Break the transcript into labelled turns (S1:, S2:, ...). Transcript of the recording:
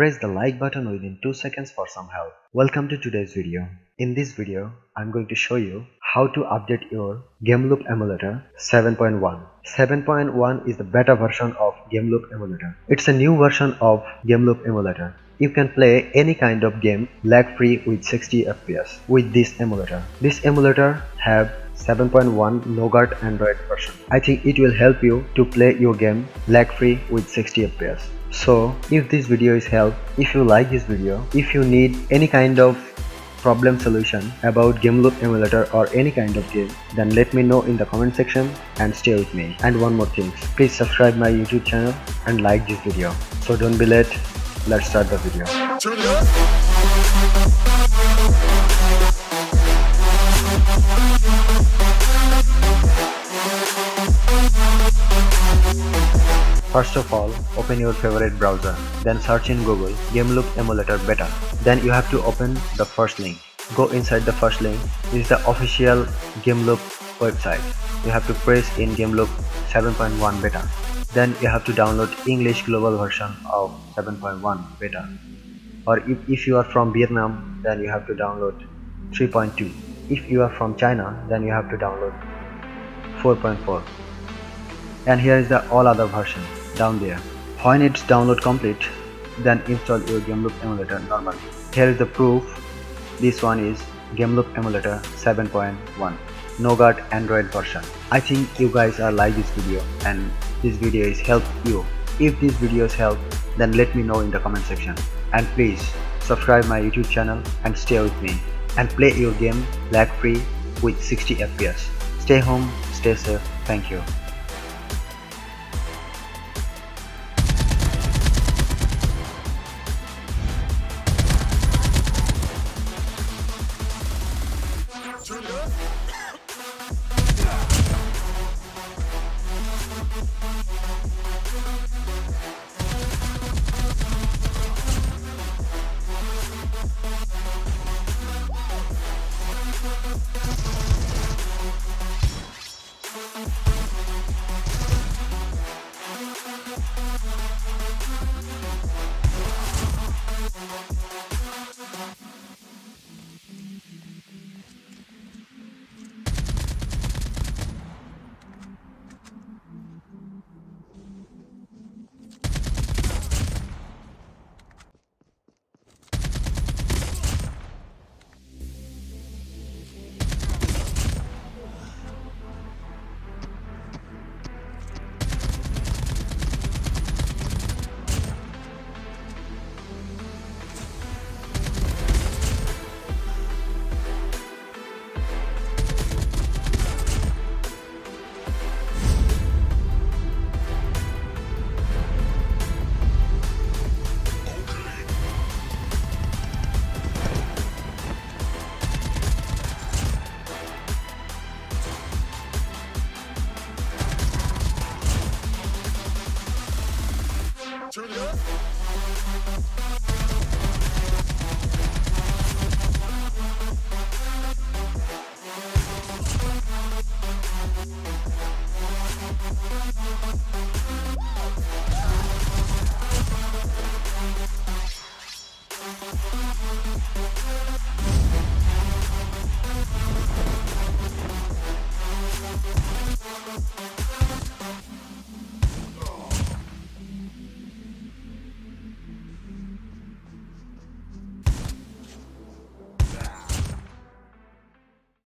S1: Press the like button within 2 seconds for some help. Welcome to today's video. In this video, I'm going to show you how to update your GameLoop emulator 7.1. 7.1 is the beta version of GameLoop emulator. It's a new version of GameLoop emulator. You can play any kind of game lag free with 60 fps with this emulator. This emulator have 7.1 Nougat Android version. I think it will help you to play your game lag free with 60 fps. So if this video is help, if you like this video, if you need any kind of problem solution about game loop emulator or any kind of game then let me know in the comment section and stay with me. And one more thing please subscribe my youtube channel and like this video. So don't be late. Let's start the video First of all, open your favorite browser, then search in Google GameLoop Emulator Beta. Then you have to open the first link. Go inside the first link. This is the official GameLoop website. You have to press in GameLoop 7.1 Beta. Then you have to download English global version of 7.1 Beta. Or if, if you are from Vietnam, then you have to download 3.2. If you are from China, then you have to download 4.4 and here is the all other version down there. When it's download complete then install your GameLoop emulator normally. Here is the proof. This one is GameLoop emulator 7.1 Nougat Android version. I think you guys are like this video and this video is help you. If this video is help then let me know in the comment section. And please subscribe my youtube channel and stay with me. And play your game lag free with 60 fps stay home stay safe. Thank you Turn it up.